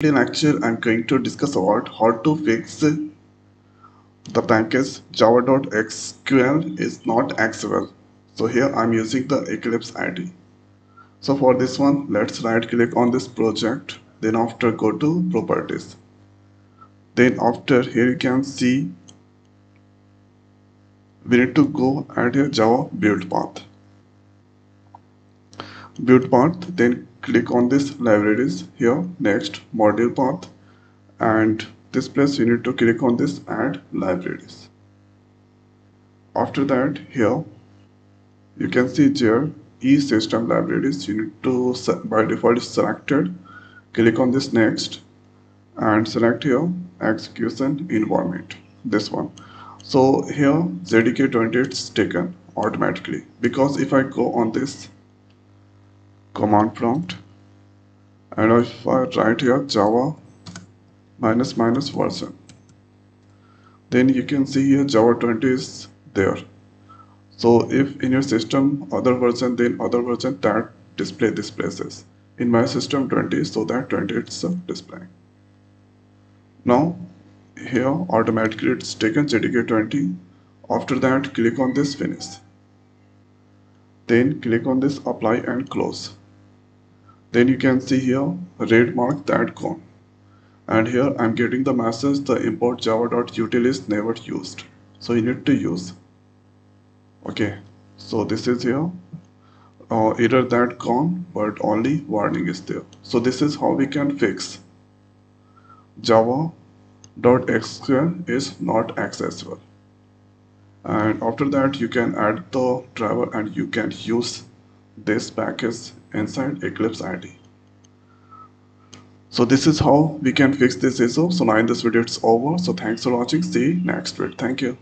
In lecture, I'm going to discuss about how to fix the package java.sql is not accessible. So here I'm using the Eclipse IDE. So for this one, let's right click on this project. Then after go to properties. Then after here you can see we need to go add a Java build path. Build path, then click on this libraries here next module path and this place you need to click on this add libraries. After that here you can see here e system libraries you need to by default is selected click on this next and select here execution environment this one. So here jdk20 is taken automatically because if i go on this command prompt and if I write here java. Minus minus version then you can see here java 20 is there. So if in your system other version then other version that display this places. In my system 20 so that 20 it's displaying now here automatically it's taken jdk 20 after that click on this finish. Then click on this apply and close then you can see here red mark that gone. And here I'm getting the message the import java.util is never used. So you need to use. Okay. So this is here. Uh, error that gone but only warning is there. So this is how we can fix. Java.sql is not accessible. And after that you can add the driver and you can use this package inside Eclipse IDE. So this is how we can fix this issue. So now in this video it's over. So thanks for watching. See you next video. Thank you.